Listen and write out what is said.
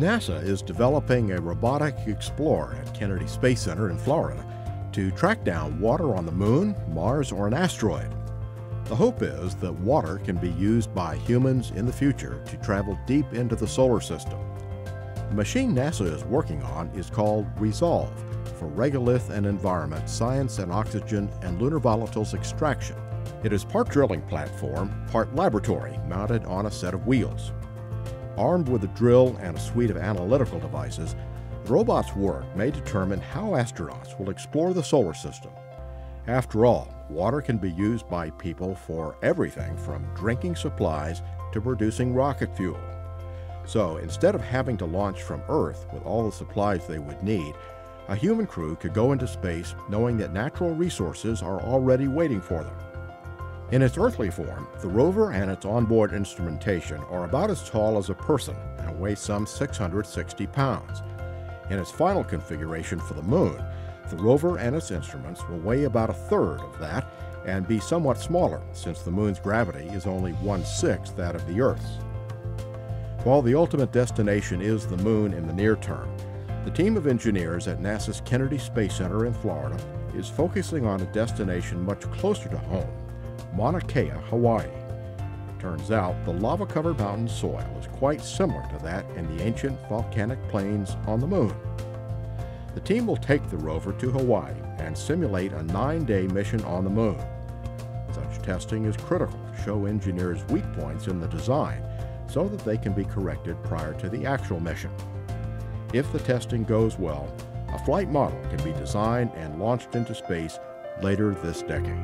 NASA is developing a robotic explorer at Kennedy Space Center in Florida to track down water on the Moon, Mars, or an asteroid. The hope is that water can be used by humans in the future to travel deep into the solar system. The machine NASA is working on is called Resolve for regolith and environment, science and oxygen, and lunar volatiles extraction. It is part drilling platform, part laboratory, mounted on a set of wheels. Armed with a drill and a suite of analytical devices, the robot's work may determine how astronauts will explore the solar system. After all, water can be used by people for everything from drinking supplies to producing rocket fuel. So instead of having to launch from Earth with all the supplies they would need, a human crew could go into space knowing that natural resources are already waiting for them. In its earthly form, the rover and its onboard instrumentation are about as tall as a person and weigh some 660 pounds. In its final configuration for the moon, the rover and its instruments will weigh about a third of that and be somewhat smaller since the moon's gravity is only one sixth that of the Earth's. While the ultimate destination is the moon in the near term, the team of engineers at NASA's Kennedy Space Center in Florida is focusing on a destination much closer to home Mauna Kea, Hawaii. Turns out the lava covered mountain soil is quite similar to that in the ancient volcanic plains on the moon. The team will take the rover to Hawaii and simulate a nine day mission on the moon. Such testing is critical to show engineers weak points in the design so that they can be corrected prior to the actual mission. If the testing goes well, a flight model can be designed and launched into space later this decade.